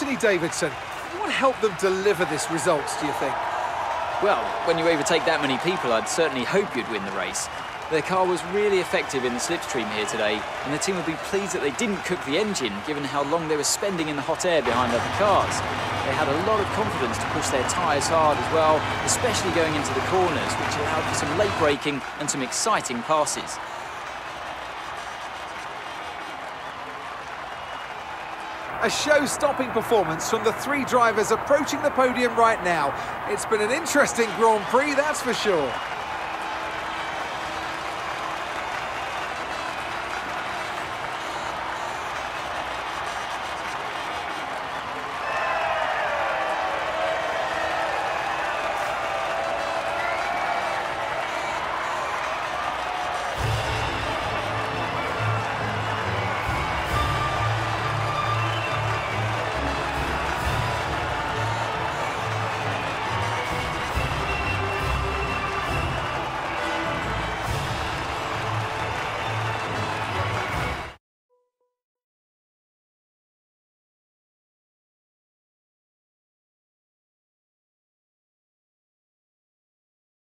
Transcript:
Anthony Davidson, what helped them deliver this result, do you think? Well, when you overtake that many people, I'd certainly hope you'd win the race. Their car was really effective in the slipstream here today, and the team will be pleased that they didn't cook the engine, given how long they were spending in the hot air behind other cars. They had a lot of confidence to push their tyres hard as well, especially going into the corners, which allowed for some late braking and some exciting passes. A show-stopping performance from the three drivers approaching the podium right now. It's been an interesting Grand Prix, that's for sure.